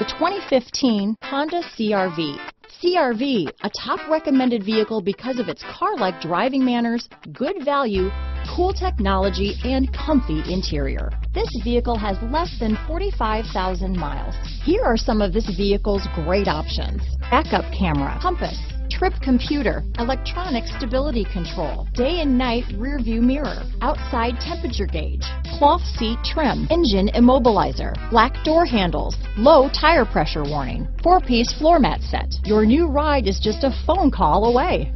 The 2015 Honda CRV. CRV, a top recommended vehicle because of its car-like driving manners, good value, cool technology, and comfy interior. This vehicle has less than 45,000 miles. Here are some of this vehicle's great options. Backup camera, compass, trip computer, electronic stability control, day and night rear view mirror, outside temperature gauge, cloth seat trim, engine immobilizer, black door handles, low tire pressure warning, four-piece floor mat set. Your new ride is just a phone call away.